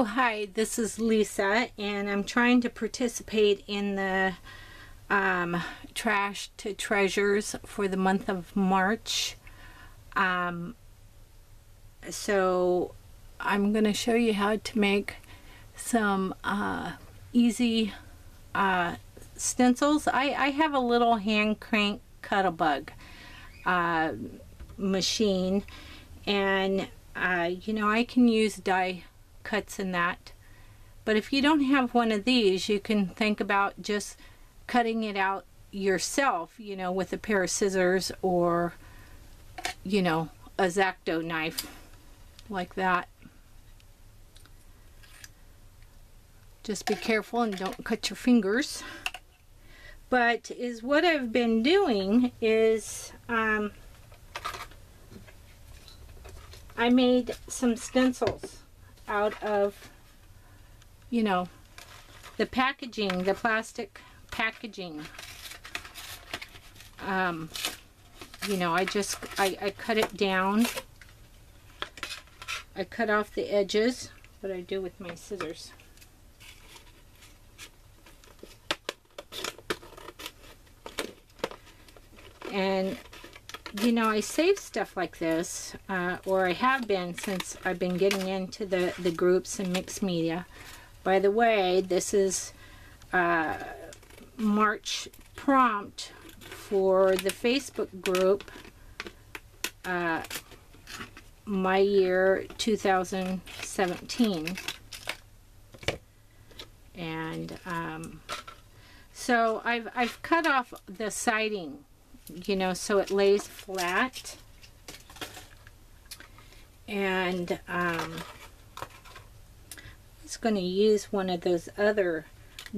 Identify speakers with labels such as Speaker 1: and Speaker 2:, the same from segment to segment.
Speaker 1: Oh, hi, this is Lisa, and I'm trying to participate in the um, Trash to Treasures for the month of March. Um, so, I'm going to show you how to make some uh, easy uh, stencils. I, I have a little hand crank Cuttlebug uh, machine, and uh, you know, I can use die cuts in that. But if you don't have one of these, you can think about just cutting it out yourself, you know, with a pair of scissors or, you know, a X-Acto knife like that. Just be careful and don't cut your fingers. But is what I've been doing is um, I made some stencils out of, you know, the packaging, the plastic packaging. Um, you know, I just, I, I cut it down. I cut off the edges, what I do with my scissors. And you know, I save stuff like this, uh, or I have been since I've been getting into the, the groups and mixed media. By the way, this is uh, March prompt for the Facebook group, uh, My Year 2017. And um, so I've, I've cut off the siding you know, so it lays flat. And um, I was going to use one of those other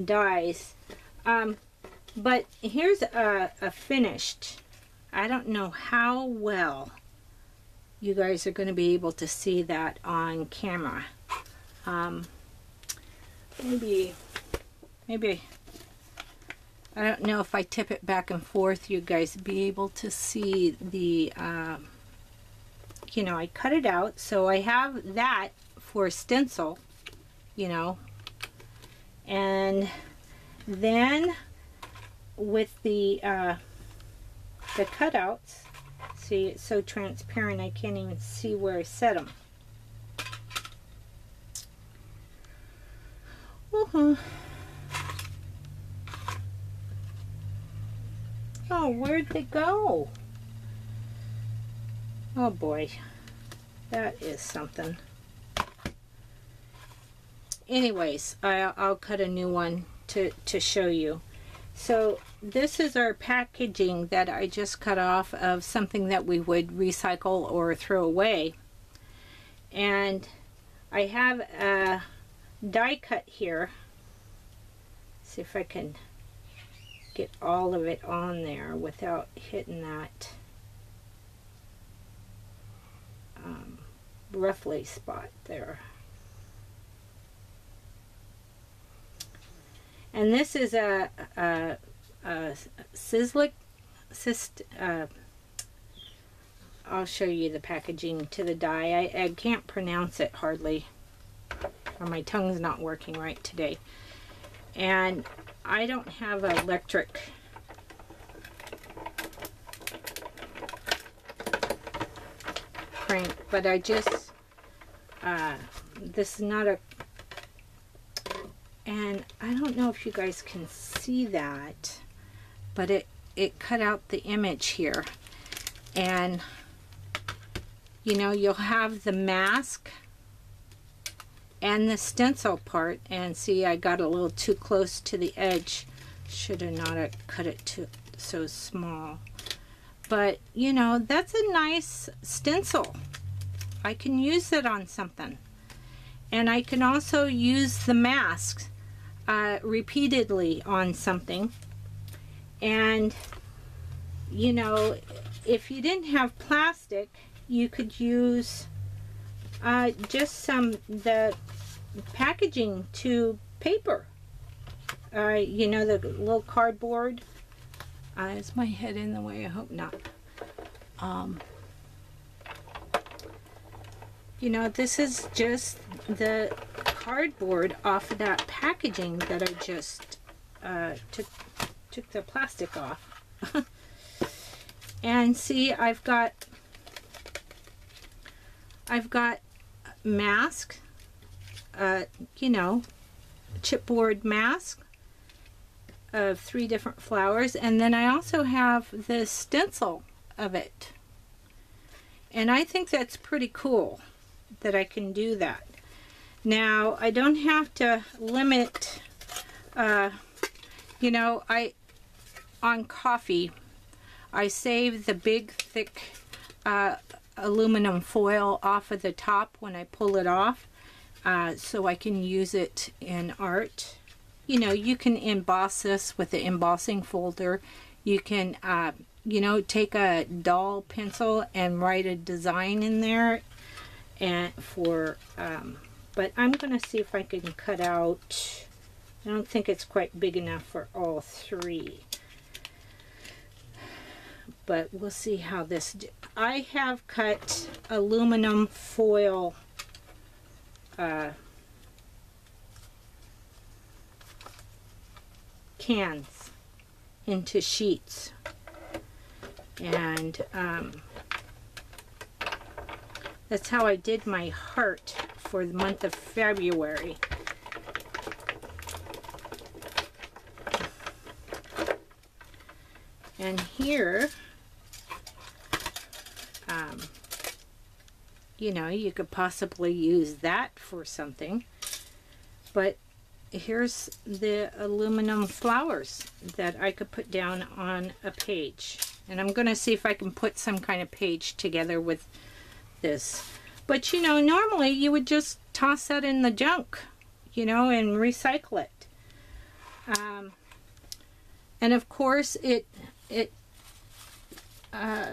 Speaker 1: dies. Um, but here's a, a finished. I don't know how well you guys are going to be able to see that on camera. Um, maybe, maybe I don't know if I tip it back and forth, you guys be able to see the, um, you know, I cut it out. So I have that for stencil, you know. And then with the, uh, the cutouts, see, it's so transparent I can't even see where I set them. Uh -huh. Oh, where'd they go? Oh boy, that is something. Anyways, I, I'll cut a new one to, to show you. So this is our packaging that I just cut off of something that we would recycle or throw away. And I have a die cut here. See if I can get all of it on there without hitting that um, roughly spot there. And this is a, a, a Sizzlick, uh, I'll show you the packaging to the die. I, I can't pronounce it hardly, or my tongue's not working right today. And I don't have an electric crank, but I just, uh, this is not a, and I don't know if you guys can see that, but it, it cut out the image here. And, you know, you'll have the mask and the stencil part and see I got a little too close to the edge. Should have not have cut it too so small. But you know that's a nice stencil. I can use it on something. And I can also use the mask uh, repeatedly on something. And you know if you didn't have plastic you could use uh, just some the packaging to paper. Uh, you know, the little cardboard. Uh, is my head in the way? I hope not. Um, you know, this is just the cardboard off of that packaging that I just uh, took took the plastic off. and see, I've got I've got mask, uh, you know, chipboard mask of three different flowers, and then I also have the stencil of it. And I think that's pretty cool that I can do that. Now, I don't have to limit, uh, you know, I, on coffee, I save the big thick uh, aluminum foil off of the top when I pull it off uh, so I can use it in art. You know, you can emboss this with the embossing folder. You can, uh, you know, take a doll pencil and write a design in there and for, um, but I'm going to see if I can cut out, I don't think it's quite big enough for all three but we'll see how this I have cut aluminum foil uh, cans into sheets. And um, that's how I did my heart for the month of February. And here um, you know, you could possibly use that for something. But here's the aluminum flowers that I could put down on a page. And I'm going to see if I can put some kind of page together with this. But, you know, normally you would just toss that in the junk, you know, and recycle it. Um, and of course, it, it, uh,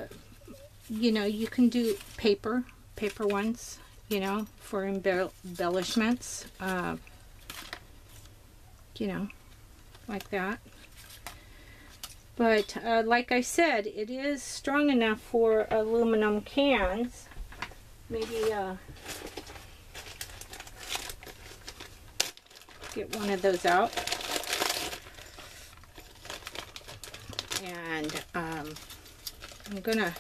Speaker 1: you know, you can do paper, paper ones, you know, for embellishments, uh, you know, like that. But uh, like I said, it is strong enough for aluminum cans. Maybe uh, get one of those out. And um, I'm going to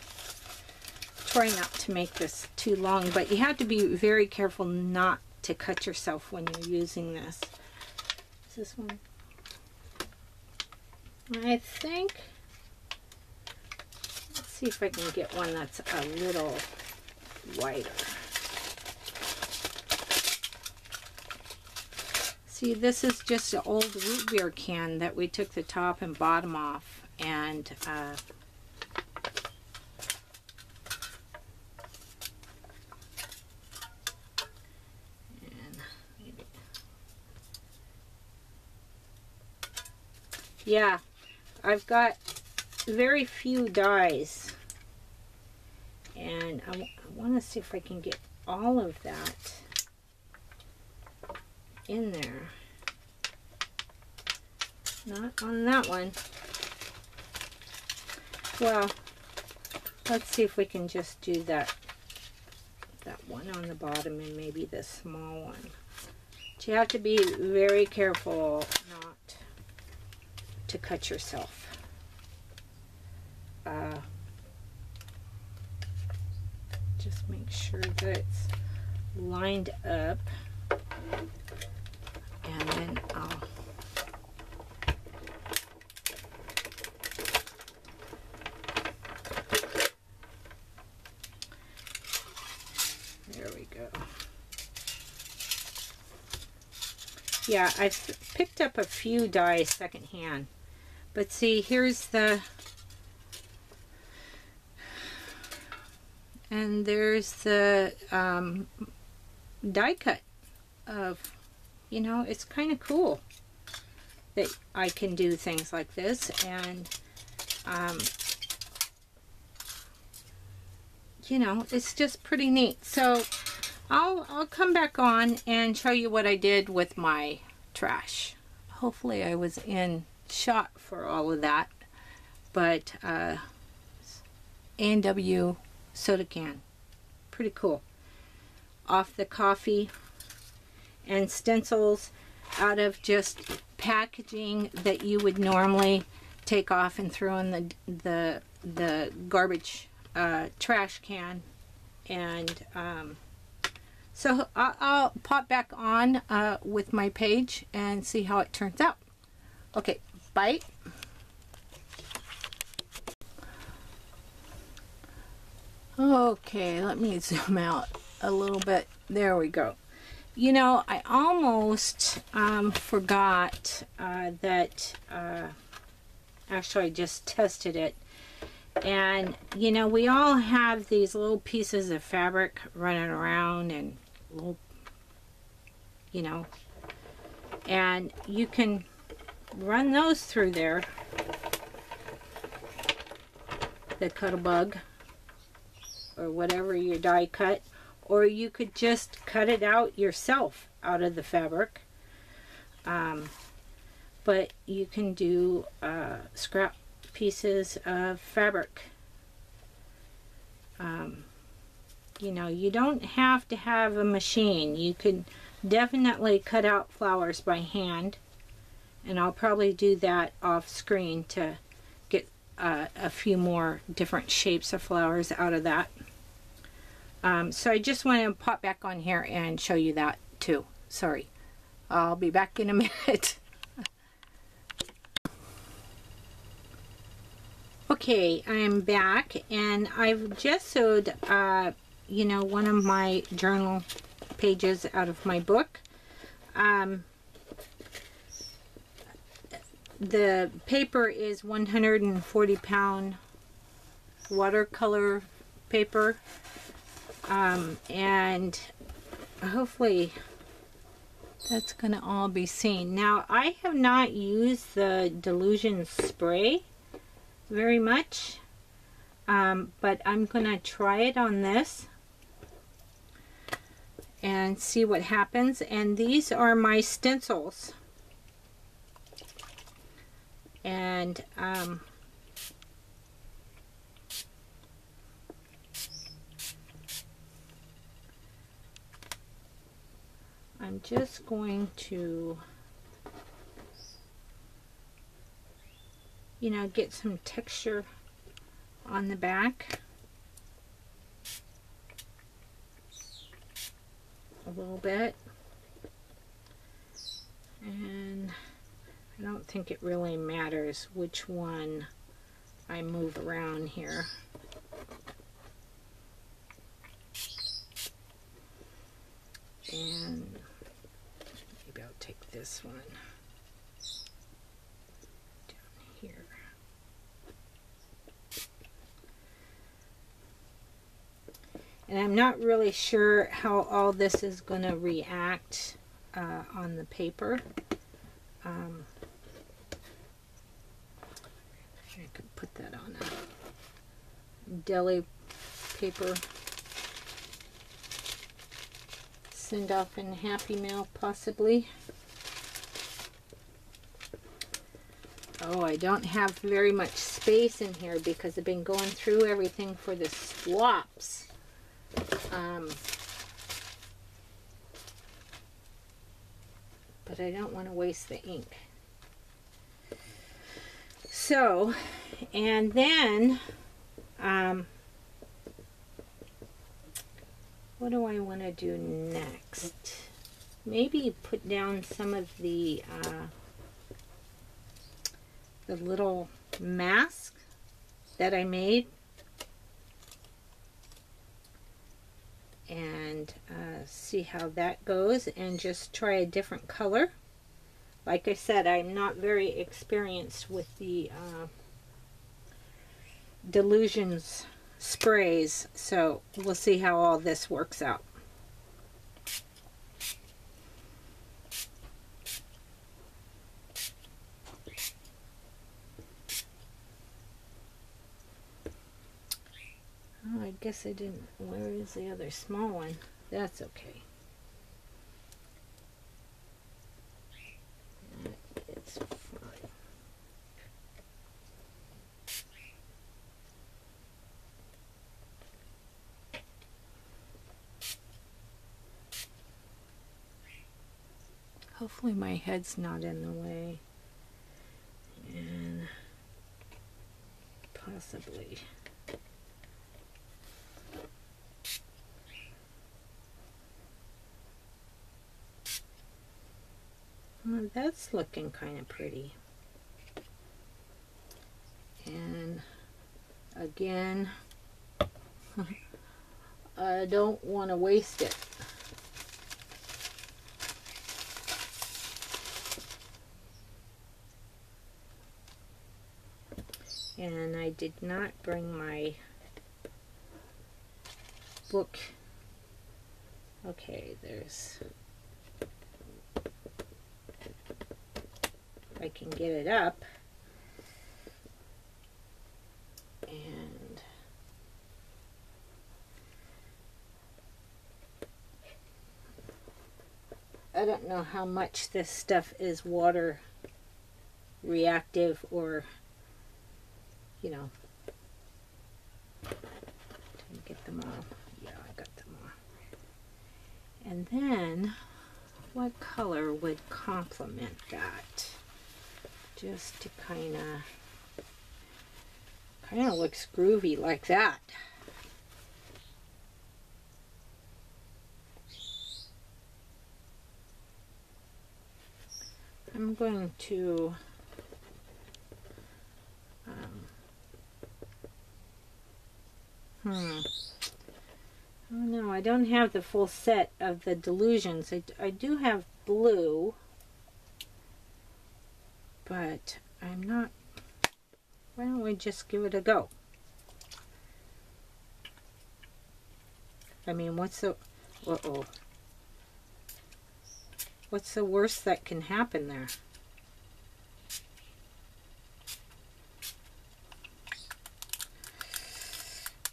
Speaker 1: try not to make this too long, but you have to be very careful not to cut yourself when you're using this. Is this one? I think, let's see if I can get one that's a little wider. See, this is just an old root beer can that we took the top and bottom off and uh, yeah, I've got very few dies. And I, I want to see if I can get all of that in there. Not on that one. Well, let's see if we can just do that that one on the bottom and maybe the small one. But you have to be very careful not to cut yourself. Uh, just make sure that it's lined up. And then I'll there we go. Yeah I've picked up a few dies secondhand but see, here's the, and there's the um, die cut of, you know, it's kind of cool that I can do things like this and um, you know it's just pretty neat. So I'll, I'll come back on and show you what I did with my trash. Hopefully I was in shot for all of that. But uh, A&W soda can. Pretty cool. Off the coffee. and stencils out of just packaging that you would normally take off and throw in the the the garbage uh, trash can and um, so I'll, I'll, pop back on uh, with my page and see how it turns out okay bite. Okay let me zoom out a little bit. There we go. You know I almost um, forgot uh, that uh, actually I just tested it. And you know we all have these little pieces of fabric running around and little you know and you can run those through there. The Cuttlebug or whatever your die cut. Or you could just cut it out yourself out of the fabric. Um, but you can do uh, scrap pieces of fabric. Um, you know you don't have to have a machine. You can definitely cut out flowers by hand and I'll probably do that off screen to get uh, a few more different shapes of flowers out of that. Um, so I just want to pop back on here and show you that too. Sorry. I'll be back in a minute. Okay I'm back and I've just sewed uh, you know one of my journal pages out of my book. Um, the paper is 140 pound watercolor paper. Um, and hopefully that's gonna all be seen. Now I have not used the Dylusion spray very much um, but I'm gonna try it on this and see what happens. And these are my stencils and um, I'm just going to you know get some texture on the back. A little bit. And I don't think it really matters which one I move around here. And maybe I'll take this one down here. And I'm not really sure how all this is going to react uh, on the paper. Um, I could put that on a deli paper. Send off in Happy Mail, possibly. Oh, I don't have very much space in here because I've been going through everything for the swaps. Um, but I don't want to waste the ink. So, and then, um, what do I want to do next? Maybe put down some of the, uh, the little mask that I made. And uh, see how that goes and just try a different color like I said, I'm not very experienced with the uh, Dylusions sprays, so we'll see how all this works out. Oh, I guess I didn't. Where is the other small one? That's okay. Hopefully my head's not in the way. And possibly. Well, that's looking kind of pretty. And again, I don't want to waste it. And I did not bring my book. Okay, there's I can get it up. And I don't know how much this stuff is water reactive or, you know, get them all. Yeah, I got them all. And then, what color would complement that? just to kind of kind of looks groovy like that. I'm going to hmm oh no I don't have the full set of the Dylusions. I, I do have blue but I'm not, why don't we just give it a go? I mean, what's the, uh-oh. What's the worst that can happen there?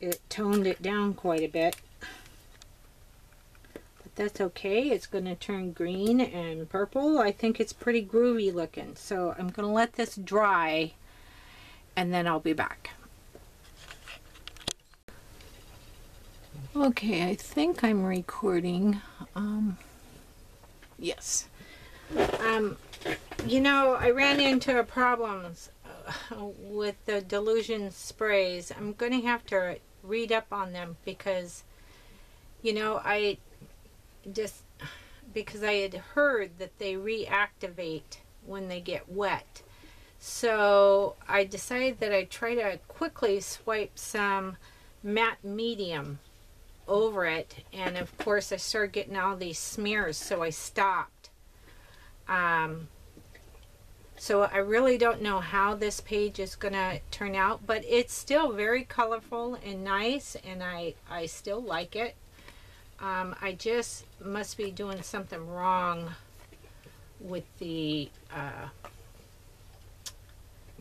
Speaker 1: It toned it down quite a bit But that's okay. It's going to turn green and purple. I think it's pretty groovy looking. So I'm going to let this dry and then I'll be back. Okay, I think I'm recording. Um, yes. Um, you know, I ran into problems uh, with the Dylusion sprays. I'm going to have to read up on them because, you know, I just because I had heard that they reactivate when they get wet. So I decided that I'd try to quickly swipe some matte medium over it. And of course I started getting all these smears, so I stopped. Um, so I really don't know how this page is going to turn out, but it's still very colorful and nice, and I, I still like it. Um, I just must be doing something wrong with the uh,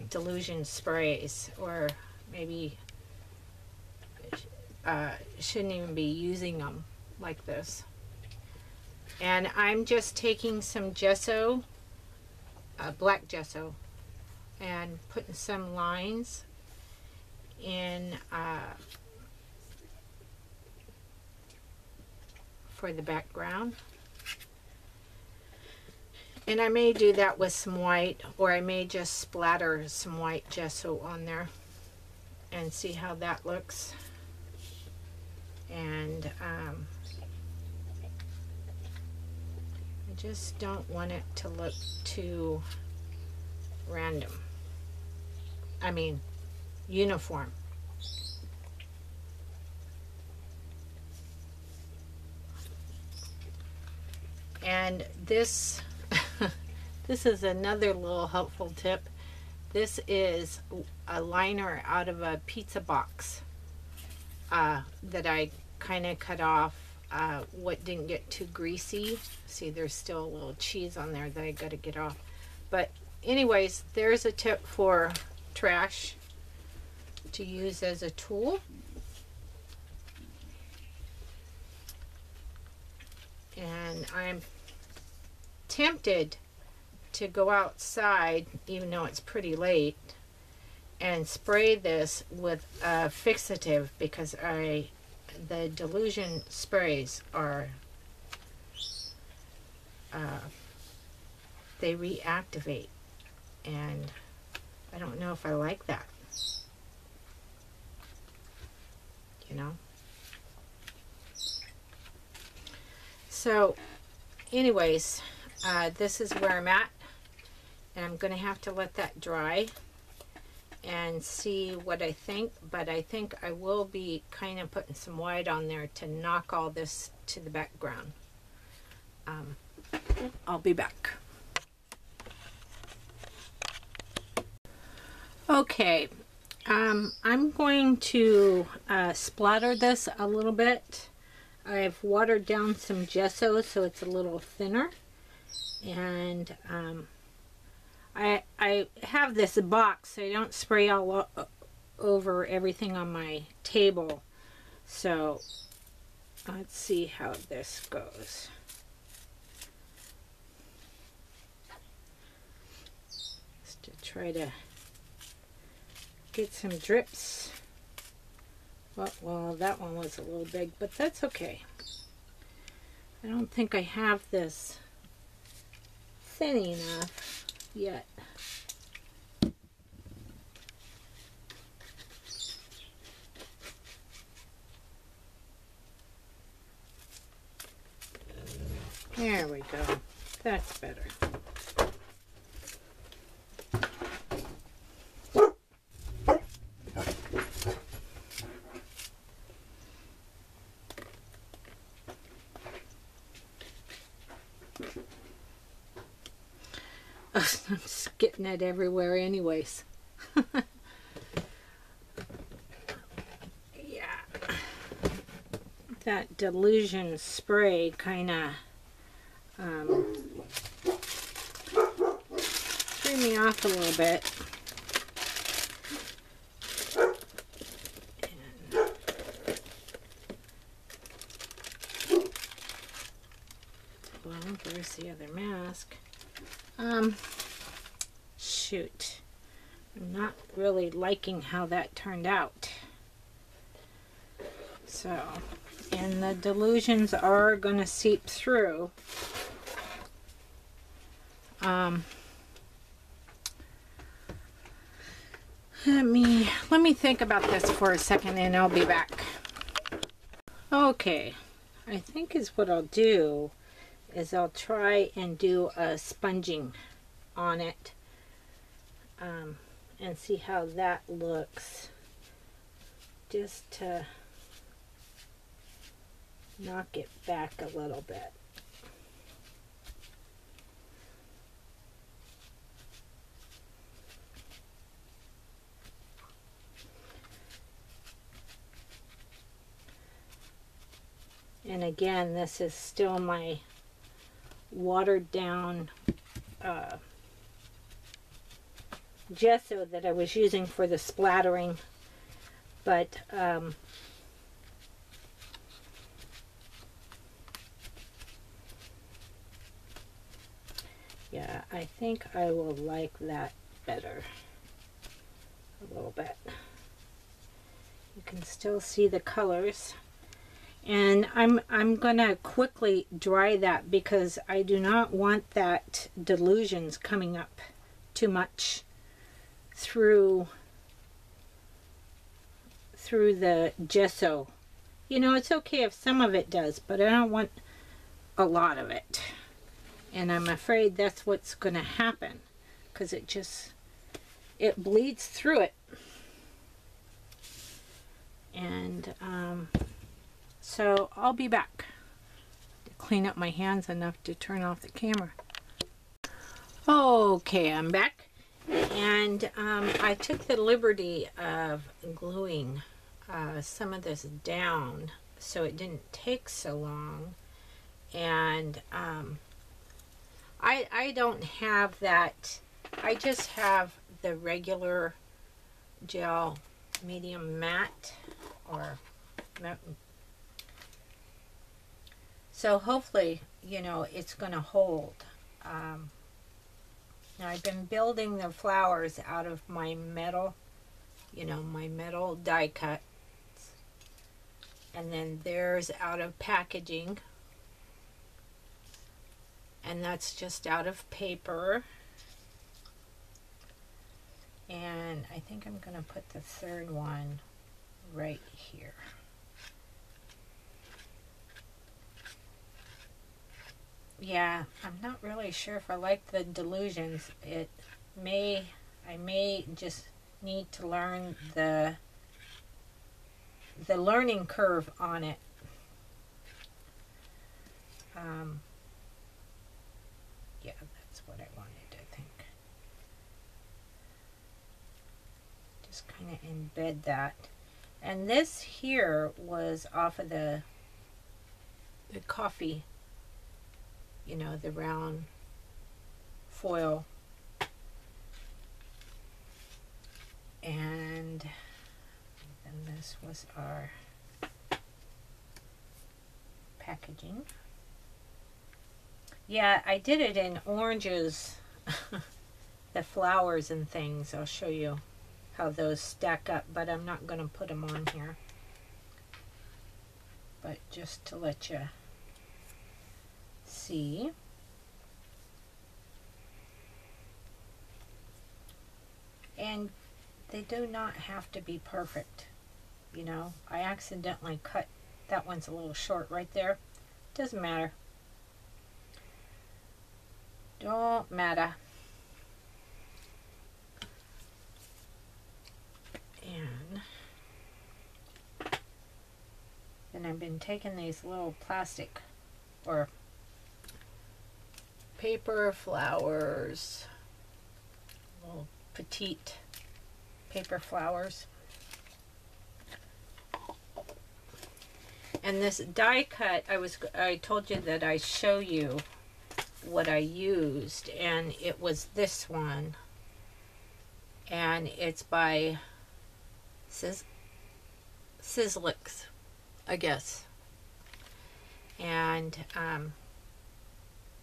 Speaker 1: Dylusion sprays or maybe uh, shouldn't even be using them like this. And I'm just taking some gesso, black gesso, and putting some lines in uh, for the background. And I may do that with some white or I may just splatter some white gesso on there and see how that looks. And um, I just don't want it to look too random. I mean, uniform. And this, this is another little helpful tip. This is a liner out of a pizza box uh, that I kind of cut off uh, what didn't get too greasy. See, there's still a little cheese on there that I got to get off. But anyways, there's a tip for trash to use as a tool. And I'm tempted to go outside, even though it's pretty late, and spray this with a fixative because I the Dylusion sprays are uh, they reactivate. And I don't know if I like that. You know? So, anyways, uh, this is where I'm at. And I'm to have to let that dry and see what I think. But I think I will be kind of putting some white on there to knock all this to the background. Um, I'll be back. Okay, um, I'm going to uh, splatter this a little bit. I've watered down some gesso so it's a little thinner. And um, I, I have this box so I don't spray all over everything on my table. So let's see how this goes. Just to try to get some drips. Well, well, that one was a little big, but that's okay. I don't think I have this thin enough yet. There we go. That's better. I'm just everywhere anyways. yeah. That Dylusion spray kind of um, threw me off a little bit. well, there's the other mask. Um, shoot. I'm not really liking how that turned out. So, and the Dylusions are going to seep through. Um, let me let me think about this for a second and I'll be back. Okay, I think is what I'll do is I'll try and do a sponging on it um, and see how that looks just to knock it back a little bit. And again, this is still my watered down uh, gesso that I was using for the splattering. But um, yeah, I think I will like that better a little bit. You can still see the colors and I'm I'm gonna quickly dry that because I do not want that Dylusions coming up too much through through the gesso you know it's okay if some of it does but I don't want a lot of it and I'm afraid that's what's gonna happen because it just it bleeds through it and um, so I'll be back to clean up my hands enough to turn off the camera. Okay, I'm back. And um, I took the liberty of gluing uh, some of this down so it didn't take so long. And um, I, I don't have that, I just have the regular gel medium matte or so hopefully, you know, it's going to hold. Um, now I've been building the flowers out of my metal, you know, my metal die cut. And then there's out of packaging. and that's just out of paper. And I think I'm going to put the third one right here. Yeah, I'm not really sure if I like the Dylusions. It may, I may just need to learn the the learning curve on it. Um, yeah, that's what I wanted, I think. Just kind of embed that. And this here was off of the the coffee, you know, the round foil. And then this was our packaging. Yeah, I did it in oranges, the flowers and things. I'll show you how those stack up, but I'm not going to put them on here. But just to let you see. And they do not have to be perfect. You know, I accidentally cut, that one's a little short right there. Doesn't matter. Don't matter. And then I've been taking these little plastic or paper flowers, little petite paper flowers. And this die cut, I was I told you that I show you what I used and it was this one. And it's by Sizz I guess. And um,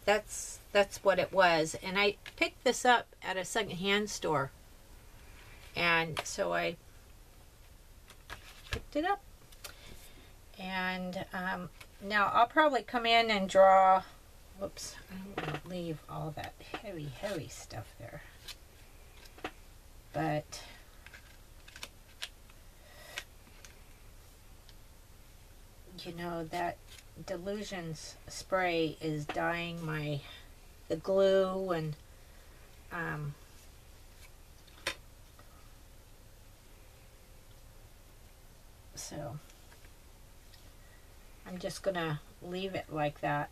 Speaker 1: that's that's what it was. And I picked this up at a secondhand store and so I picked it up. And um, now I'll probably come in and draw, whoops, I don't want to leave all that heavy, heavy stuff there. But you know that Dylusions spray is dyeing my the glue and um, So I'm just to leave it like that.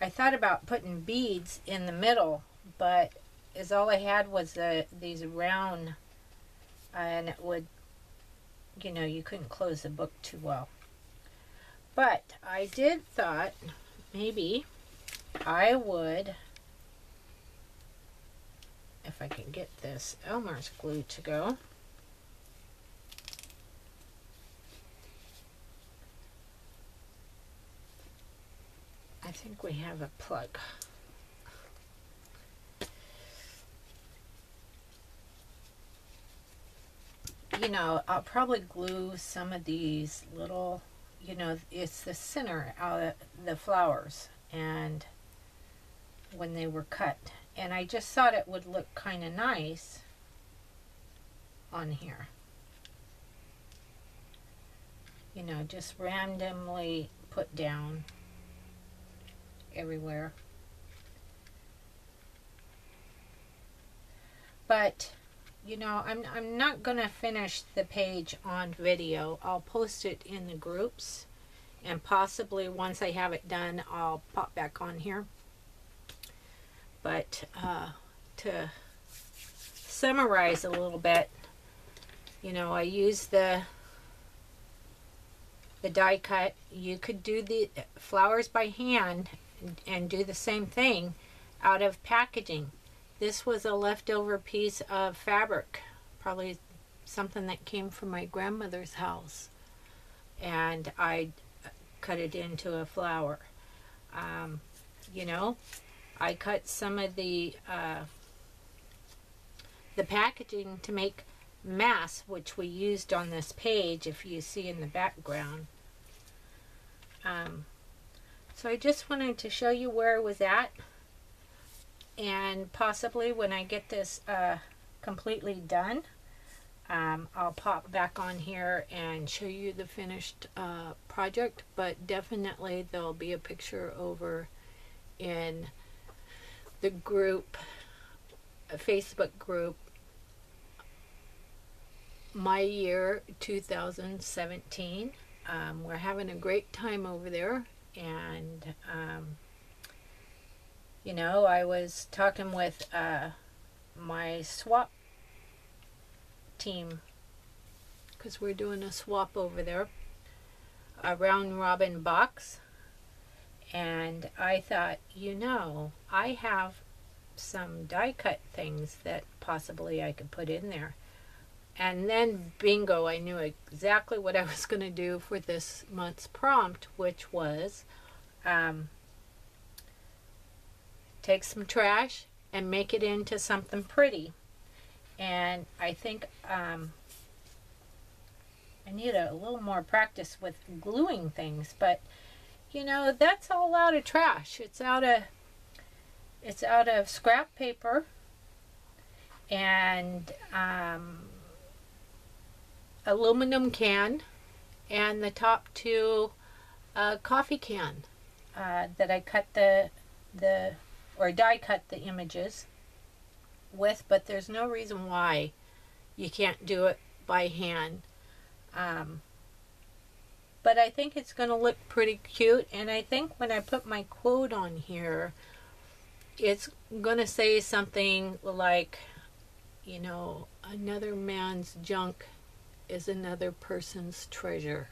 Speaker 1: I thought about putting beads in the middle, but as all I had was the, these round, and it would, you know, you couldn't close the book too well. But I did thought maybe I would if I can get this Elmer's glue to go. I think we have a plug. You know, I'll probably glue some of these little, you know, it's the center out of the flowers and when they were cut and I just thought it would look kind of nice on here. You know, just randomly put down everywhere. But, you know, I'm, I'm not going to finish the page on video. I'll post it in the groups. And possibly once I have it done, I'll pop back on here. But uh, to summarize a little bit, you know, I use the the die cut. You could do the flowers by hand and, and do the same thing out of packaging. This was a leftover piece of fabric, probably something that came from my grandmother's house. And I cut it into a flower. Um, you know, I cut some of the uh, the packaging to make mass, which we used on this page, if you see in the background. Um, So I just wanted to show you where I was at and possibly when I get this uh, completely done um, I'll pop back on here and show you the finished uh, project but definitely there'll be a picture over in the group Facebook group my year 2017 um, we're having a great time over there and um, you know, I was talking with uh, my swap team because we're doing a swap over there, a round robin box. And I thought, you know, I have some die cut things that possibly I could put in there. And then, bingo, I knew exactly what I was going to do for this month's prompt, which was um, take some trash and make it into something pretty. And I think um, I need a, a little more practice with gluing things, but you know, that's all out of trash. It's out of it's out of scrap paper and um, aluminum can and the top two uh, coffee can uh, that I cut the the or die cut the images with, but there's no reason why you can't do it by hand. Um, but I think it's going to look pretty cute, and I think when I put my quote on here, it's going to say something like, you know, another man's junk is another person's treasure.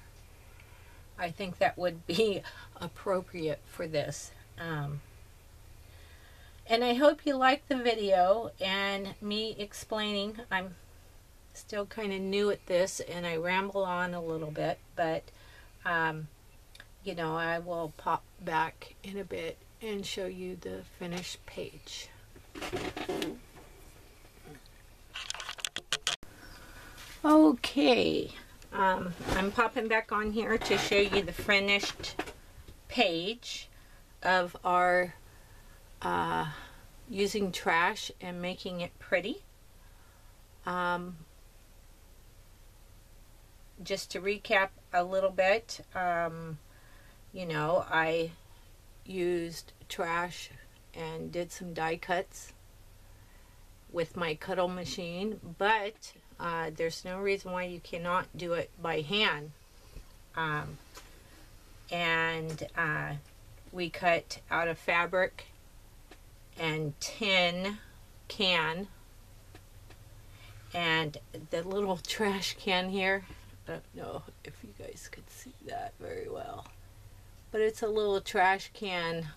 Speaker 1: I think that would be appropriate for this. Um, and I hope you liked the video and me explaining. I'm still kind of new at this and I ramble on a little bit, but um, you know, I will pop back in a bit and show you the finished page. Okay, um, I'm popping back on here to show you the finished page of our uh, using trash and making it pretty. Um, just to recap a little bit, um, you know, I used trash and did some die cuts with my cuddle machine, but uh, there's no reason why you cannot do it by hand. Um, and uh, we cut out of fabric and tin can. And the little trash can here. I don't know if you guys could see that very well. But it's a little trash can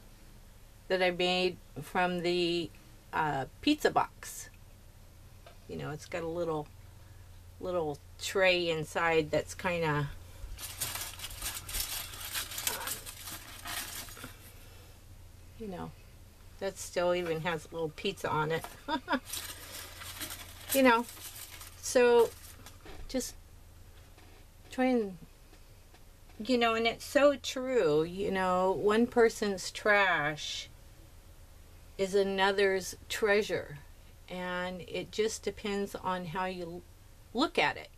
Speaker 1: that I made from the uh, pizza box. You know it's got a little little tray inside that's kind of you know that still even has a little pizza on it. you know, so just try and, you know, and it's so true, you know, one person's trash is another's treasure. And it just depends on how you look at it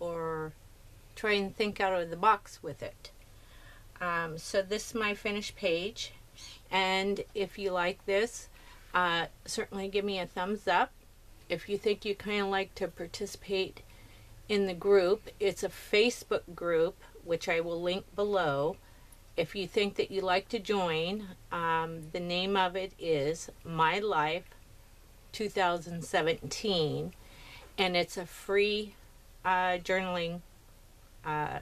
Speaker 1: or try and think out of the box with it. Um, so this is my finished page and if you like this, uh, certainly give me a thumbs up. If you think you kind of like to participate in the group, it's a Facebook group, which I will link below. If you think that you'd like to join, um, the name of it is My Life 2017, and it's a free uh, journaling uh,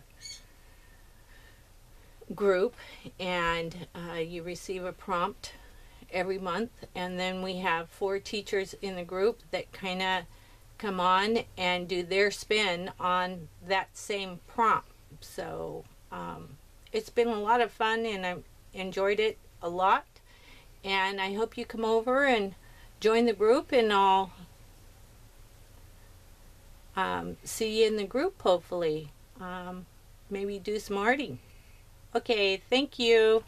Speaker 1: group and uh, you receive a prompt every month and then we have four teachers in the group that kind of come on and do their spin on that same prompt. So um, it's been a lot of fun and i enjoyed it a lot and i hope you come over and join the group and i'll um, see you in the group hopefully. Um, maybe do some arting Okay, thank you.